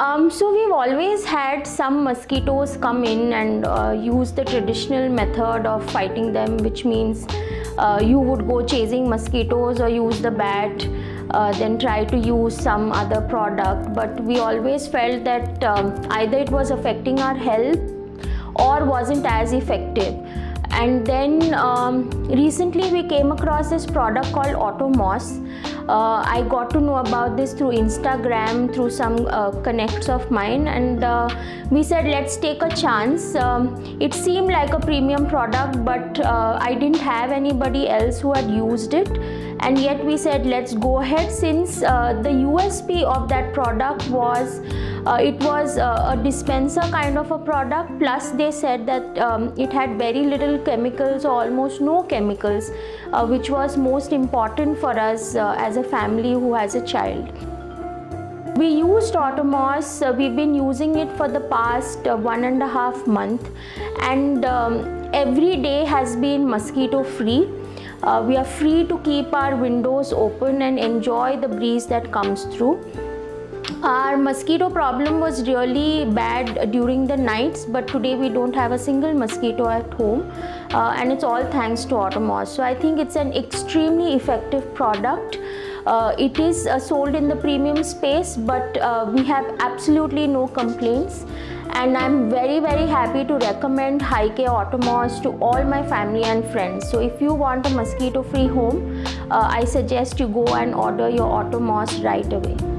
Um, so we've always had some mosquitoes come in and uh, use the traditional method of fighting them, which means uh, you would go chasing mosquitoes or use the bat, uh, then try to use some other product. But we always felt that um, either it was affecting our health or wasn't as effective and then um, recently we came across this product called Automos. Uh, I got to know about this through Instagram, through some uh, connects of mine, and uh, we said let's take a chance. Um, it seemed like a premium product, but uh, I didn't have anybody else who had used it and yet we said let's go ahead since uh, the USP of that product was it was uh, a dispenser kind of a product. Plus they said that um, it had very little chemicals almost no chemicals uh, which was most important for us uh, as a family who has a child. We used Automos, uh, we've been using it for the past uh, one and a half month. And um, every day has been mosquito free. Uh, we are free to keep our windows open and enjoy the breeze that comes through. Our mosquito problem was really bad during the nights, but today we don't have a single mosquito at home, uh, and it's all thanks to Automos. So I think it's an extremely effective product. Uh, it is uh, sold in the premium space, but uh, we have absolutely no complaints and I'm very very happy to recommend HiCare Automos to all my family and friends. So if you want a mosquito free home, uh, I suggest you go and order your Automos right away.